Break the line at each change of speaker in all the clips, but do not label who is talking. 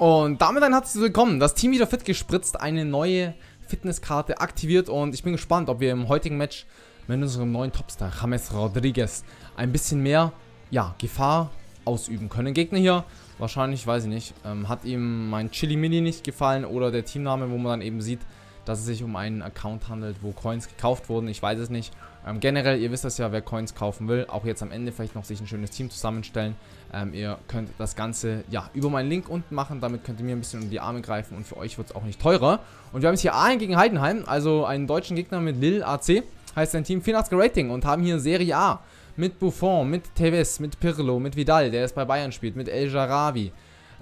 Und damit ein herzlich willkommen. Das Team wieder fit gespritzt, eine neue Fitnesskarte aktiviert und ich bin gespannt, ob wir im heutigen Match mit unserem neuen Topstar, James Rodriguez, ein bisschen mehr, ja, Gefahr ausüben können. Gegner hier, wahrscheinlich, weiß ich nicht, ähm, hat ihm mein Chili Mini nicht gefallen oder der Teamname, wo man dann eben sieht, dass es sich um einen Account handelt, wo Coins gekauft wurden. Ich weiß es nicht. Ähm, generell, ihr wisst das ja, wer Coins kaufen will, auch jetzt am Ende vielleicht noch sich ein schönes Team zusammenstellen. Ähm, ihr könnt das Ganze ja über meinen Link unten machen. Damit könnt ihr mir ein bisschen unter die Arme greifen und für euch wird es auch nicht teurer. Und wir haben jetzt hier Aalen gegen Heidenheim, also einen deutschen Gegner mit Lille AC. Heißt sein Team 84 Rating und haben hier Serie A mit Buffon, mit Tevez, mit Pirlo, mit Vidal, der jetzt bei Bayern spielt, mit El Jarabi,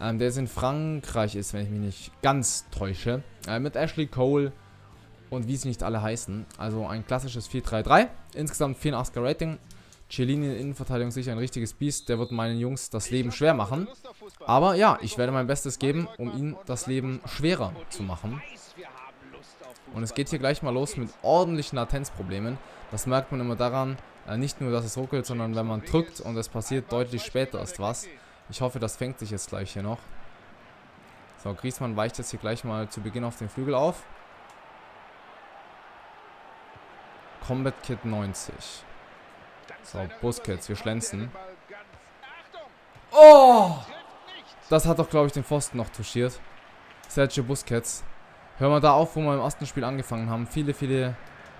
ähm, der jetzt in Frankreich ist, wenn ich mich nicht ganz täusche. Äh, mit Ashley Cole und wie sie nicht alle heißen. Also ein klassisches 4-3-3. Insgesamt 84er Rating. Cellini in Innenverteidigung sicher ein richtiges Biest. Der wird meinen Jungs das Leben schwer machen. Aber ja, ich werde mein Bestes geben, um ihnen das Leben schwerer zu machen. Und es geht hier gleich mal los mit ordentlichen Latenzproblemen. Das merkt man immer daran, äh, nicht nur, dass es ruckelt, sondern wenn man drückt und es passiert deutlich später erst was. Ich hoffe, das fängt sich jetzt gleich hier noch. So, Griesmann weicht jetzt hier gleich mal zu Beginn auf den Flügel auf. Combat Kit 90. So, Busquets, wir schlänzen. Oh! Das hat doch, glaube ich, den Pfosten noch touchiert. Sergio Busquets. Hören wir da auf, wo wir im ersten Spiel angefangen haben. Viele, viele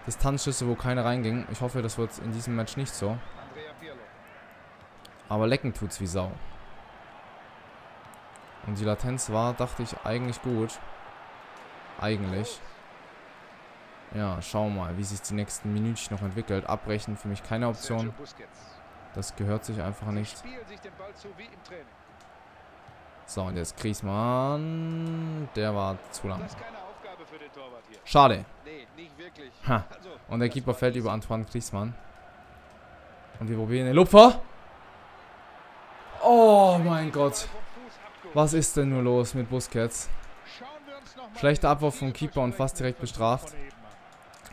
Distanzschüsse, wo keine reinging. Ich hoffe, das wird in diesem Match nicht so. Aber lecken tut's wie Sau. Und die Latenz war, dachte ich, eigentlich gut. Eigentlich. Ja, schauen wir mal, wie sich die nächsten Minütchen noch entwickelt. Abbrechen für mich keine Option. Das gehört sich einfach nicht. So, und jetzt Griezmann. Der war zu lang. Schade. Ha. Also, und der Keeper fällt über Antoine Griezmann. Und wir probieren den Lupfer. Oh mein Gott. Was ist denn nur los mit Busquets? Schlechter Abwurf vom Keeper und fast direkt bestraft.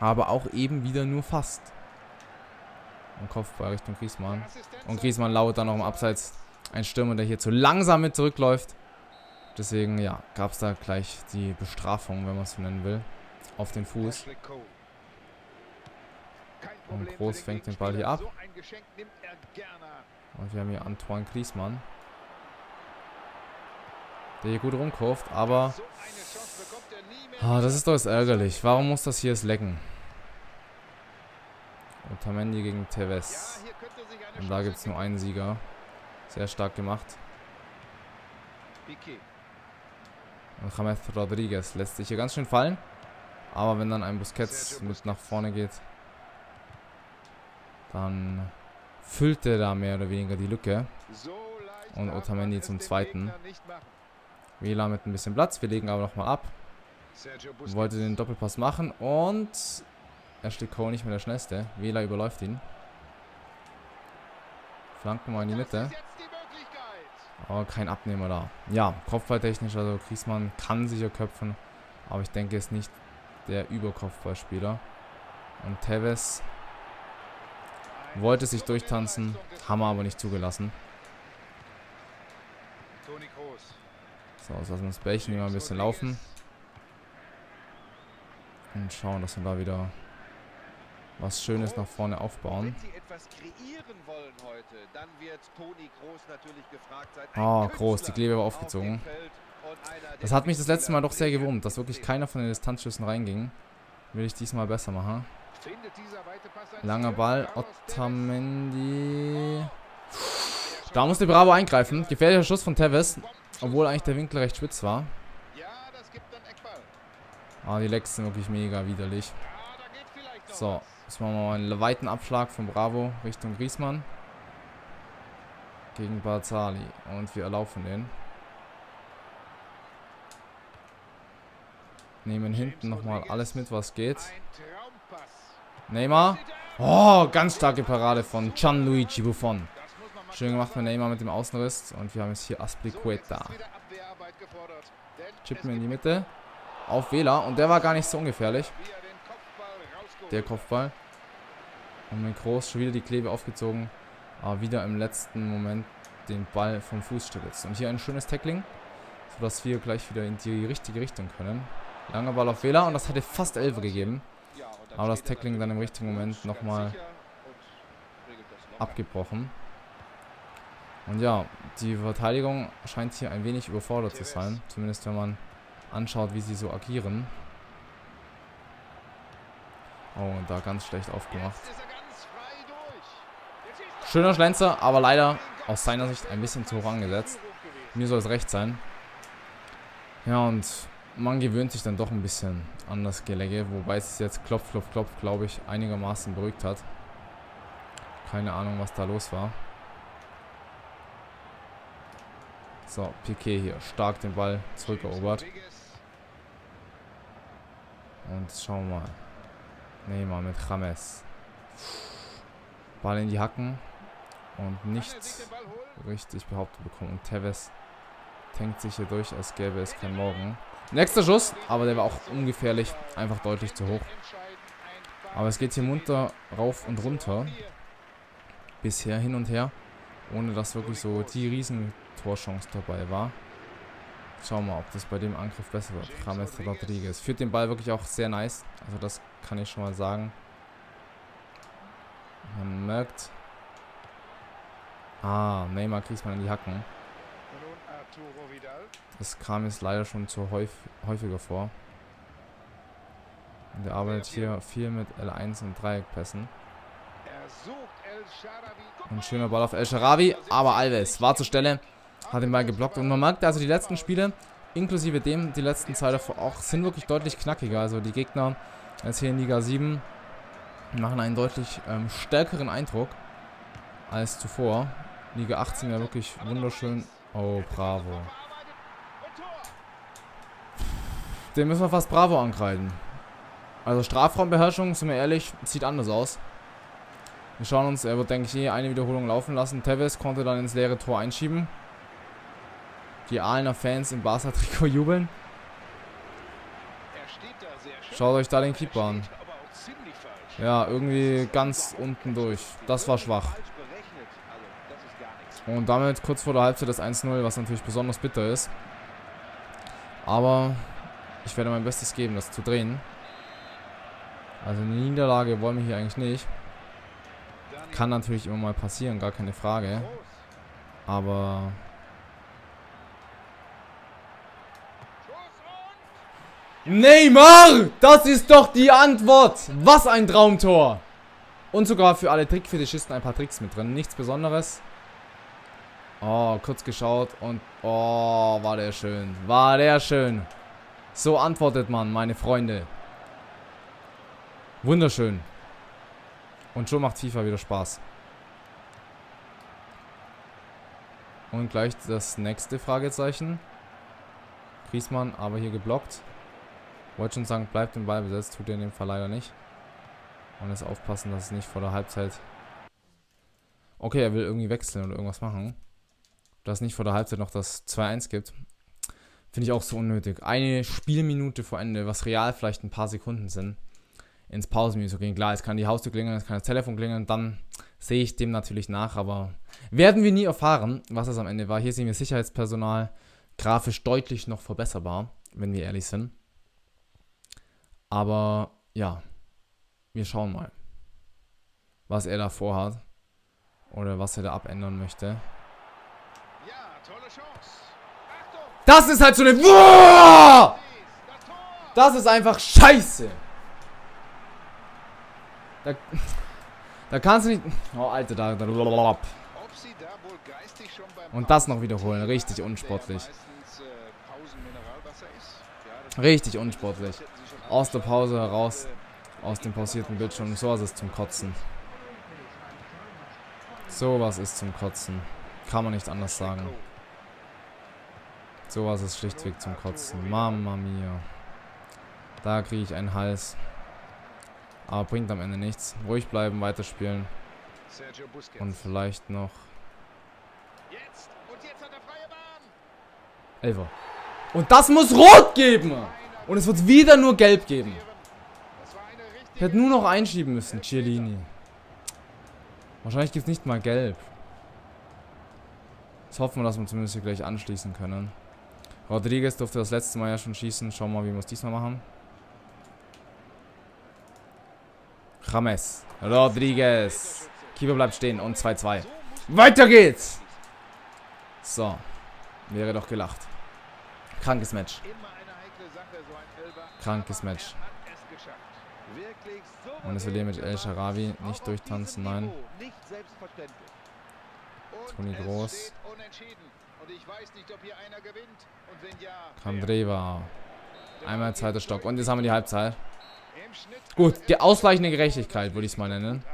Aber auch eben wieder nur fast. Und Kopfball Richtung Griesmann. Und Griesmann lauert dann noch im Abseits. Ein Stürmer, der hier zu langsam mit zurückläuft. Deswegen, ja, gab es da gleich die Bestrafung, wenn man es so nennen will. Auf den Fuß. Und Groß fängt den Ball hier ab. Und wir haben hier Antoine Griesmann. Der hier gut rumkurft, aber Ah, das ist doch jetzt ärgerlich. Warum muss das hier jetzt lecken? Otamendi gegen Tevez. Und da gibt es nur einen Sieger. Sehr stark gemacht. Und James Rodriguez lässt sich hier ganz schön fallen. Aber wenn dann ein Busquets mit nach vorne geht, dann füllt er da mehr oder weniger die Lücke. Und Otamendi zum zweiten. Wähler mit ein bisschen Platz. Wir legen aber nochmal ab. Wollte den Doppelpass machen und Ashley Cole nicht mehr der schnellste. Wähler überläuft ihn. Flanken mal in die Mitte. Aber kein Abnehmer da. Ja, Kopfballtechnisch, also Griesmann kann sicher köpfen. Aber ich denke, ist nicht der Überkopfballspieler. Und Tevez wollte sich durchtanzen, haben wir aber nicht zugelassen. So, jetzt lassen wir das Bällchen immer ein bisschen laufen. Und schauen, dass wir da wieder was Schönes nach vorne aufbauen. Oh, groß. Die Klebe war aufgezogen. Das hat mich das letzte Mal doch sehr gewurmt, dass wirklich keiner von den Distanzschüssen reinging. Will ich diesmal besser machen. Langer Ball. Otamendi. Da musste Bravo eingreifen. Gefährlicher Schuss von Tevez. Obwohl eigentlich der Winkel recht spitz war. Ah, die Lecks sind wirklich mega widerlich. So, jetzt machen wir mal einen weiten Abschlag von Bravo Richtung Griesmann. Gegen Barzali. Und wir erlaufen den. Nehmen hinten nochmal alles mit, was geht. Neymar. Oh, ganz starke Parade von Gianluigi Buffon. Schön gemacht von Neymar mit dem Außenriss. Und wir haben jetzt hier Aspliqueta. Chippen in die Mitte auf Wähler. Und der war gar nicht so ungefährlich. Der Kopfball. Und mit Groß schon wieder die Klebe aufgezogen. Aber wieder im letzten Moment den Ball vom Fuß stürzt. Und hier ein schönes Tackling Sodass wir gleich wieder in die richtige Richtung können. Langer Ball auf Wähler und das hätte fast 11 gegeben. Aber das Tackling dann im richtigen Moment nochmal abgebrochen. Und ja, die Verteidigung scheint hier ein wenig überfordert zu sein. Zumindest wenn man anschaut, wie sie so agieren. Oh, und da ganz schlecht aufgemacht. Schöner Schlenzer, aber leider aus seiner Sicht ein bisschen zu hoch angesetzt. Mir soll es recht sein. Ja, und man gewöhnt sich dann doch ein bisschen an das Gelege, wobei es jetzt klopf, klopf, klopf, glaube ich, einigermaßen beruhigt hat. Keine Ahnung, was da los war. So, Piquet hier, stark den Ball zurückerobert. Und schauen wir mal. Neymar mit James. Ball in die Hacken. Und nichts richtig behauptet bekommen. Und Tevez tankt sich hier durch, als gäbe es kein Morgen. Nächster Schuss, aber der war auch ungefährlich. Einfach deutlich zu hoch. Aber es geht hier munter rauf und runter. Bisher hin und her. Ohne dass wirklich so die Riesentorchance dabei war. Schauen wir mal, ob das bei dem Angriff besser wird. James Rodriguez führt den Ball wirklich auch sehr nice. Also das kann ich schon mal sagen. Man merkt. Ah, Neymar kriegt man in die Hacken. Das kam jetzt leider schon zu häufig, häufiger vor. Und er arbeitet hier viel mit L1 und Dreieckpässen. Ein schöner Ball auf El Sharawi, aber Alves war zur Stelle, hat den Ball geblockt. Und man merkt also, die letzten Spiele, inklusive dem, die letzten zwei davor auch, sind wirklich deutlich knackiger. Also die Gegner als hier in Liga 7 machen einen deutlich ähm, stärkeren Eindruck als zuvor. Liga 18 ja wirklich wunderschön. Oh, bravo. Den müssen wir fast Bravo ankreiden. Also Strafraumbeherrschung, sind wir ehrlich, sieht anders aus. Wir schauen uns, er wird, denke ich, eh eine Wiederholung laufen lassen. Tevez konnte dann ins leere Tor einschieben. Die Aalener Fans im Barca-Trikot jubeln. Schaut euch da den Keeper an. Ja, irgendwie ganz unten durch. Das war schwach. Und damit kurz vor der Halbzeit das 1-0, was natürlich besonders bitter ist. Aber ich werde mein Bestes geben, das zu drehen. Also eine Niederlage wollen wir hier eigentlich nicht. Kann natürlich immer mal passieren, gar keine Frage. Aber... Neymar! Das ist doch die Antwort! Was ein Traumtor! Und sogar für alle Trickfetischisten ein paar Tricks mit drin. Nichts Besonderes. Oh, kurz geschaut und... Oh, war der schön. War der schön. So antwortet man, meine Freunde. Wunderschön. Und schon macht FIFA wieder Spaß. Und gleich das nächste Fragezeichen. Griesmann, aber hier geblockt. Wollte schon sagen, bleibt im Ball besetzt. Tut er in dem Fall leider nicht. Und jetzt aufpassen, dass es nicht vor der Halbzeit... Okay, er will irgendwie wechseln oder irgendwas machen. Dass es nicht vor der Halbzeit noch das 2-1 gibt. Finde ich auch so unnötig. Eine Spielminute vor Ende, was real vielleicht ein paar Sekunden sind, ins Pausenmenü zu gehen. Klar, es kann die Haustür klingeln, es kann das Telefon klingeln, dann sehe ich dem natürlich nach, aber werden wir nie erfahren, was es am Ende war. Hier sehen wir Sicherheitspersonal grafisch deutlich noch verbesserbar, wenn wir ehrlich sind. Aber ja, wir schauen mal, was er da vorhat oder was er da abändern möchte. Das ist halt so eine... Das ist einfach scheiße. Da, da kannst du nicht... Oh, Alter, da... da und das noch wiederholen. Richtig unsportlich. Richtig unsportlich. Aus der Pause heraus. Aus dem pausierten Bildschirm. Sowas ist zum Kotzen. Sowas ist zum Kotzen. Kann man nicht anders sagen. Sowas ist schlichtweg zum Kotzen. Mama mia. Da kriege ich einen Hals. Aber bringt am Ende nichts. Ruhig bleiben, weiterspielen. Und vielleicht noch... Elfer. Und das muss Rot geben! Und es wird wieder nur Gelb geben. Ich hätte nur noch einschieben müssen, Cielini. Wahrscheinlich gibt es nicht mal Gelb. Jetzt hoffen wir, dass wir zumindest hier gleich anschließen können. Rodriguez durfte das letzte Mal ja schon schießen. Schauen wir mal, wie wir es diesmal machen. James. Rodriguez. Keeper bleibt stehen und 2-2. Weiter geht's! So. Wäre doch gelacht. Krankes Match. Krankes Match. Und es will hier mit El Sharawi nicht durchtanzen, nein. Toni Groß. Kandreva. Einmal zweiter Stock. Und jetzt haben wir die Halbzeit. Gut, die ausgleichende Gerechtigkeit würde ich es mal nennen.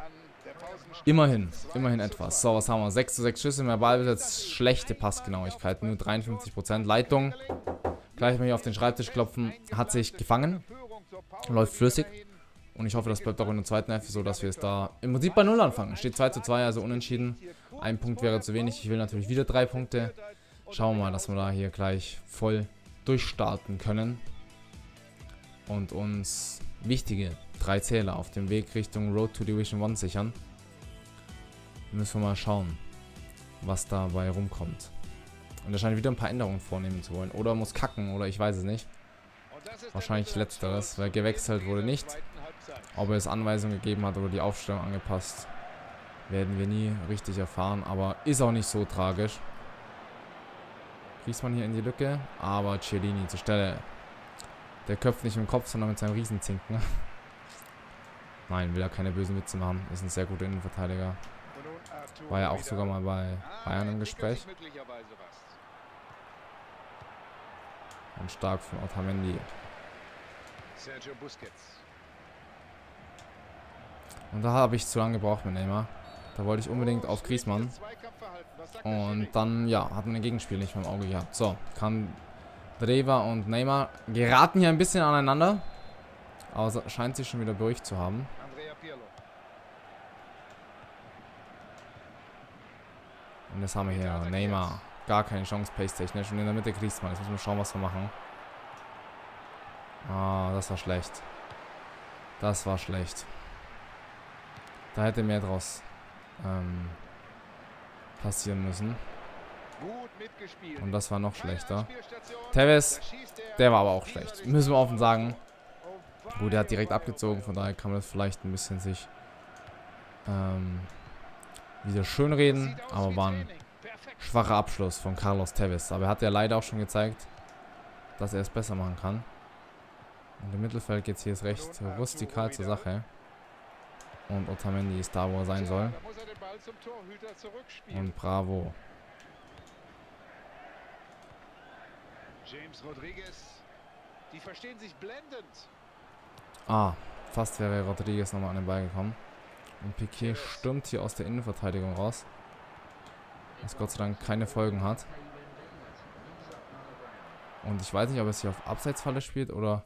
Immerhin, immerhin etwas. So, was haben wir? 6 zu 6 Schüsse, mehr Ballbesitz, schlechte Passgenauigkeit, nur 53%. Leitung, gleich mal hier auf den Schreibtisch klopfen, hat sich gefangen, läuft flüssig. Und ich hoffe, das bleibt auch in der zweiten Hälfte so, dass wir es da im Prinzip bei 0 anfangen. Steht 2 zu 2, also unentschieden. Ein Punkt wäre zu wenig. Ich will natürlich wieder drei Punkte. Schauen wir mal, dass wir da hier gleich voll durchstarten können. Und uns wichtige drei Zähler auf dem Weg Richtung Road to Division 1 sichern. Müssen wir mal schauen, was dabei rumkommt. Und er scheint wieder ein paar Änderungen vornehmen zu wollen. Oder muss kacken, oder ich weiß es nicht. Wahrscheinlich letzteres, weil gewechselt wurde nicht. Ob er es Anweisungen gegeben hat oder die Aufstellung angepasst, werden wir nie richtig erfahren. Aber ist auch nicht so tragisch. Kriegt man hier in die Lücke, aber Cialini zur Stelle. Der köpft nicht im Kopf, sondern mit seinem Riesenzinken. Nein, will er keine bösen Witze machen. Ist ein sehr guter Innenverteidiger. War ja auch sogar mal bei Bayern im Gespräch. Und stark von Otamendi. Und da habe ich zu lange gebraucht mit Neymar. Da wollte ich unbedingt auf Griezmann. Und dann, ja, hat man ein Gegenspiel nicht mehr im Auge gehabt. So, kann Dreva und Neymar geraten hier ein bisschen aneinander. Aber scheint sich schon wieder beruhigt zu haben. Und jetzt haben wir hier Neymar. Gar keine Chance, pace-technisch. Und in der Mitte Griezmann. Jetzt müssen wir schauen, was wir machen. Ah, das war schlecht. Das war schlecht. Da hätte mehr draus ähm, passieren müssen. Und das war noch schlechter. Tevez, der war aber auch schlecht. Müssen wir offen sagen. Gut, der hat direkt abgezogen, von daher kann man das vielleicht ein bisschen sich ähm, wieder schönreden, aber war ein schwacher Abschluss von Carlos Tevez. Aber er hat ja leider auch schon gezeigt, dass er es besser machen kann. Und im Mittelfeld geht es hier recht rustikal zur Sache. Und Otamendi ist da, wo er sein soll. Und Bravo. James Rodriguez. Die verstehen sich blendend. Ah, fast wäre Rodriguez nochmal an den Ball gekommen. Und Piquet stürmt hier aus der Innenverteidigung raus. Was Gott sei Dank keine Folgen hat. Und ich weiß nicht, ob es hier auf Abseitsfalle spielt oder...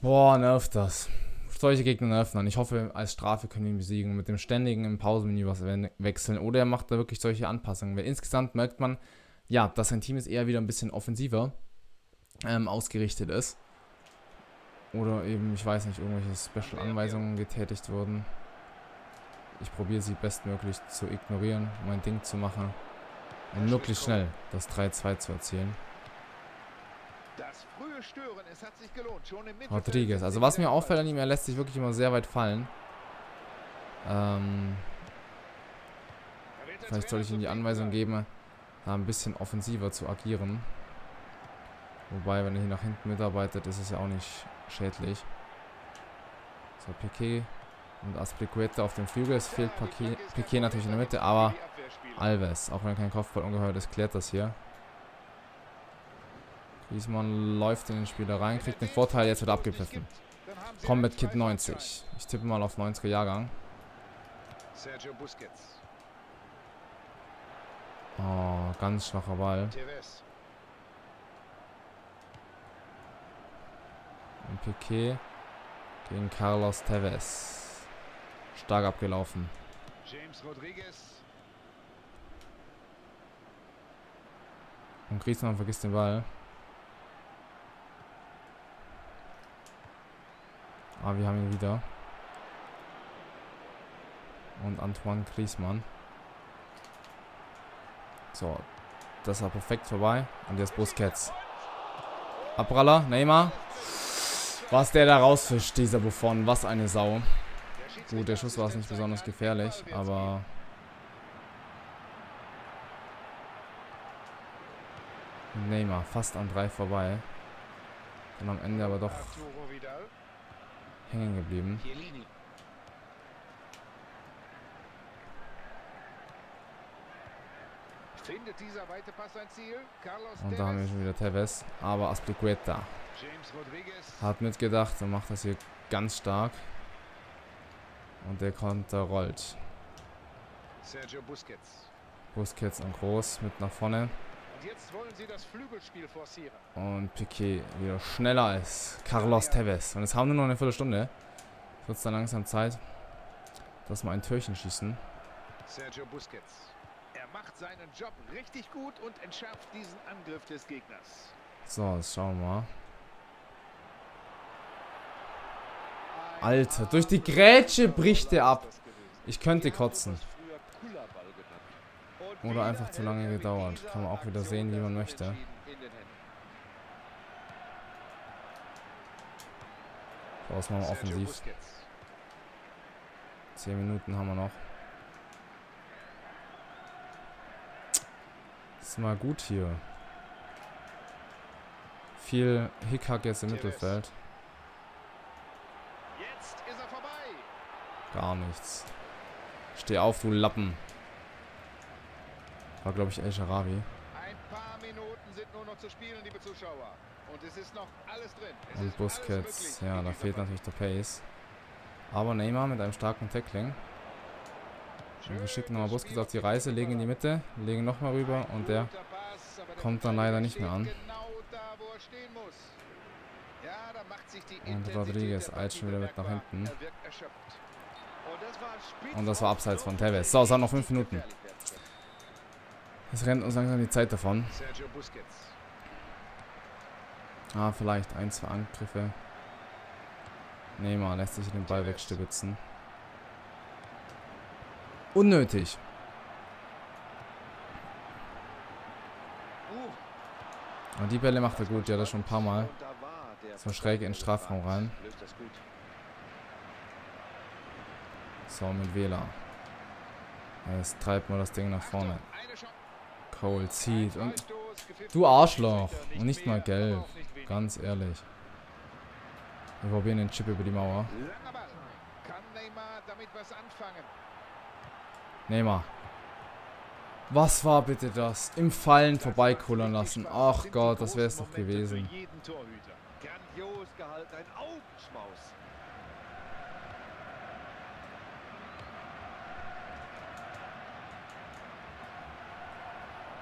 Boah, nervt das. Solche Gegner nerven dann. Ich hoffe, als Strafe können wir ihn besiegen. Mit dem ständigen im Pausenmenü was wechseln. Oder er macht da wirklich solche Anpassungen. Weil insgesamt merkt man, ja, dass sein Team jetzt eher wieder ein bisschen offensiver ähm, ausgerichtet ist. Oder eben, ich weiß nicht, irgendwelche Special-Anweisungen getätigt wurden. Ich probiere sie bestmöglich zu ignorieren, mein Ding zu machen. Und möglichst schnell das 3-2 zu erzielen. Rodriguez. Also was mir auffällt an ihm, er lässt sich wirklich immer sehr weit fallen. Ähm, vielleicht soll ich ihm die Anweisung geben, da ein bisschen offensiver zu agieren. Wobei, wenn er hier nach hinten mitarbeitet, ist es ja auch nicht schädlich. So, Piquet und Aspliqueta auf dem Flügel. Es fehlt Piquet, Piquet natürlich in der Mitte, aber Alves, auch wenn er kein Kopfball ungeheuer ist, klärt das hier. Griezmann läuft in den Spieler rein, kriegt den Vorteil, jetzt wird abgepfiffen. Combat Kit 90. Ich tippe mal auf 90er Jahrgang. Oh, ganz schwacher Ball. Und Piquet gegen Carlos Tevez. Stark abgelaufen. James Rodriguez. Und Griezmann vergisst den Ball. Ah, wir haben ihn wieder. Und Antoine Griezmann. So. das war perfekt vorbei. Und jetzt Busquets. Abraller, Neymar. Was der da rausfischt, dieser Buffon. Was eine Sau. Gut, der Schuss war nicht besonders gefährlich, aber... Neymar fast an drei vorbei. Und am Ende aber doch hängen geblieben. Und da haben wir schon wieder Tevez. Aber Aspilicueta hat mitgedacht und macht das hier ganz stark. Und der Konter rollt. Sergio Busquets. Busquets und Groß mit nach vorne. Und jetzt wollen sie das Flügelspiel forcieren. Und Piquet wieder schneller als Carlos Tevez. Und jetzt haben wir nur noch eine Viertelstunde. Wird es dann langsam Zeit, dass wir ein Türchen schießen. Sergio Busquets. Er macht seinen Job richtig gut und entschärft diesen Angriff des Gegners. So, jetzt schauen wir mal. Alter, durch die Grätsche bricht er ab. Ich könnte kotzen. Oder einfach zu lange gedauert. Kann man auch wieder sehen, wie man möchte. So, was machen offensiv? 10 Minuten haben wir noch. Ist mal gut hier. Viel Hickhack jetzt im Mittelfeld. Gar nichts. Steh auf, du Lappen. War, glaube ich, El Sharawi. Ein paar Minuten sind nur noch zu spielen, liebe Zuschauer. Und es ist noch alles drin. Es Und Busquets. Ja, da fehlt natürlich der Pace. Aber Neymar mit einem starken Tackling. wir schicken nochmal Busquets auf die Reise, legen in die Mitte, legen nochmal rüber und der kommt dann leider nicht mehr an. Genau und Rodriguez eilt schon wieder mit nach hinten. Und das war abseits von Tevez. So, es haben noch 5 Minuten. Es rennt uns langsam die Zeit davon. Ah, vielleicht ein, zwei Angriffe. Neymar lässt sich den Ball wegstibitzen. Unnötig. Und die Bälle macht er gut, ja, das schon ein paar Mal. So schräg in den Strafraum rein. So, mit Wähler. Jetzt treibt mal das Ding nach vorne. Cole zieht und... Du Arschloch! Und nicht mal gelb. Ganz ehrlich. Wir probieren den Chip über die Mauer. Neymar. Was war bitte das? Im Fallen vorbeikullern lassen. Ach Gott, das wäre es doch gewesen. Grandios gehalten, ein Augenschmaus. Und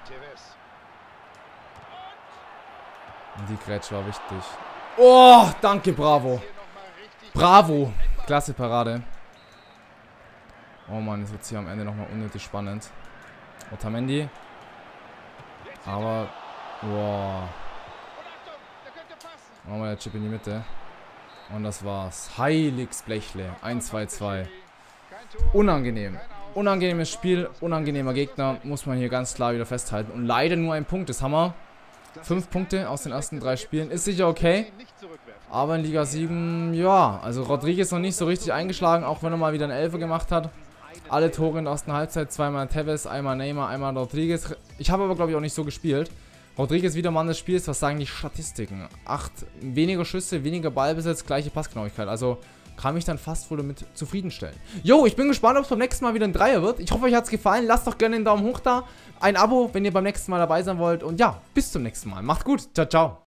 die Grätsche war wichtig. Oh, danke, bravo. Bravo. Klasse Parade. Oh Mann, jetzt wird hier am Ende nochmal unnötig spannend. Otamendi. Aber, boah. Machen wir der Chip in die Mitte. Und das war's. Heiligs Blechle. 1-2-2. Unangenehm. Unangenehmes Spiel, unangenehmer Gegner, muss man hier ganz klar wieder festhalten. Und leider nur ein Punkt. Das haben wir. Fünf Punkte aus den ersten drei Spielen. Ist sicher okay. Aber in Liga 7, ja. Also Rodriguez noch nicht so richtig eingeschlagen, auch wenn er mal wieder einen Elfer gemacht hat. Alle Tore in der ersten Halbzeit. Zweimal Tevez, einmal Neymar, einmal Rodriguez. Ich habe aber, glaube ich, auch nicht so gespielt. Rodriguez wieder Mann des Spiels. Was sagen die Statistiken? Acht weniger Schüsse, weniger Ballbesitz, gleiche Passgenauigkeit. Also kann mich dann fast wohl damit zufriedenstellen. Jo, ich bin gespannt, ob es beim nächsten Mal wieder ein Dreier wird. Ich hoffe, euch hat es gefallen. Lasst doch gerne einen Daumen hoch da. Ein Abo, wenn ihr beim nächsten Mal dabei sein wollt. Und ja, bis zum nächsten Mal. Macht gut. Ciao, ciao.